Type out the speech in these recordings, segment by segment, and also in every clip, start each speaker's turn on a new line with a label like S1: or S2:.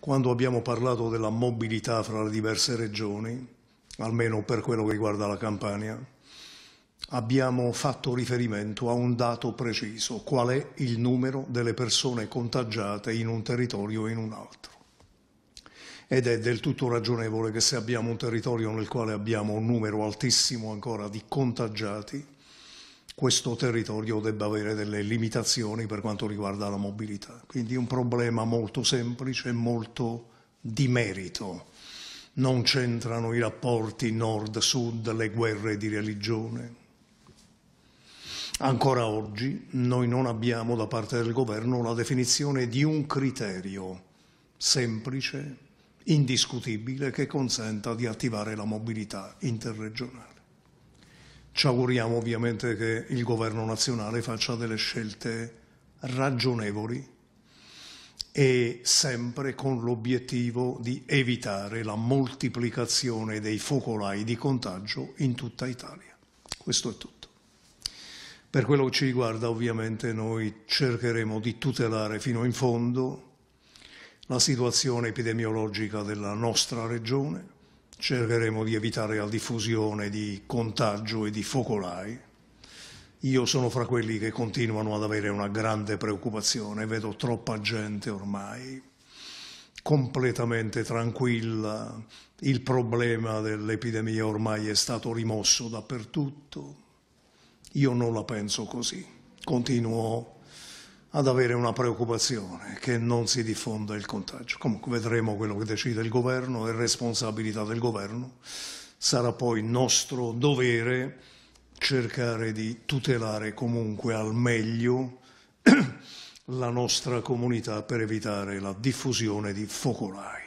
S1: quando abbiamo parlato della mobilità fra le diverse regioni, almeno per quello che riguarda la Campania, abbiamo fatto riferimento a un dato preciso, qual è il numero delle persone contagiate in un territorio o in un altro. Ed è del tutto ragionevole che se abbiamo un territorio nel quale abbiamo un numero altissimo ancora di contagiati, questo territorio debba avere delle limitazioni per quanto riguarda la mobilità. Quindi un problema molto semplice, molto di merito. Non c'entrano i rapporti nord-sud, le guerre di religione. Ancora oggi noi non abbiamo da parte del governo la definizione di un criterio semplice, indiscutibile, che consenta di attivare la mobilità interregionale. Ci auguriamo ovviamente che il governo nazionale faccia delle scelte ragionevoli e sempre con l'obiettivo di evitare la moltiplicazione dei focolai di contagio in tutta Italia. Questo è tutto. Per quello che ci riguarda ovviamente noi cercheremo di tutelare fino in fondo la situazione epidemiologica della nostra regione, cercheremo di evitare la diffusione di contagio e di focolai. Io sono fra quelli che continuano ad avere una grande preoccupazione, vedo troppa gente ormai completamente tranquilla, il problema dell'epidemia ormai è stato rimosso dappertutto. Io non la penso così, continuo ad avere una preoccupazione che non si diffonda il contagio. Comunque vedremo quello che decide il governo, è responsabilità del governo, sarà poi nostro dovere cercare di tutelare comunque al meglio la nostra comunità per evitare la diffusione di focolai.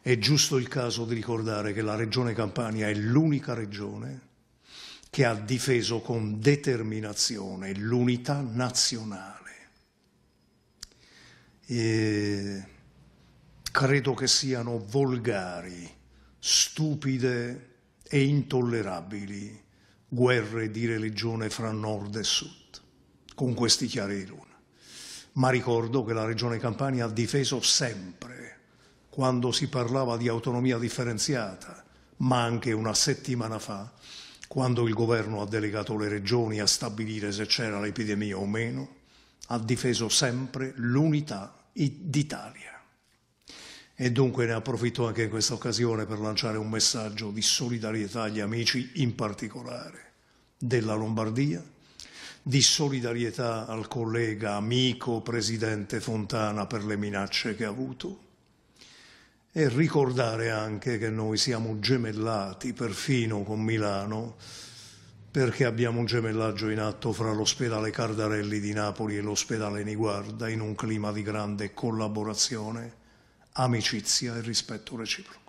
S1: È giusto il caso di ricordare che la regione Campania è l'unica regione che ha difeso con determinazione l'unità nazionale e credo che siano volgari, stupide e intollerabili guerre di religione fra nord e sud, con questi chiari di luna. Ma ricordo che la Regione Campania ha difeso sempre, quando si parlava di autonomia differenziata, ma anche una settimana fa, quando il governo ha delegato le regioni a stabilire se c'era l'epidemia o meno, ha difeso sempre l'unità d'Italia. E dunque ne approfitto anche in questa occasione per lanciare un messaggio di solidarietà agli amici, in particolare della Lombardia, di solidarietà al collega, amico, presidente Fontana per le minacce che ha avuto e ricordare anche che noi siamo gemellati perfino con Milano perché abbiamo un gemellaggio in atto fra l'ospedale Cardarelli di Napoli e l'ospedale Niguarda in un clima di grande collaborazione, amicizia e rispetto reciproco.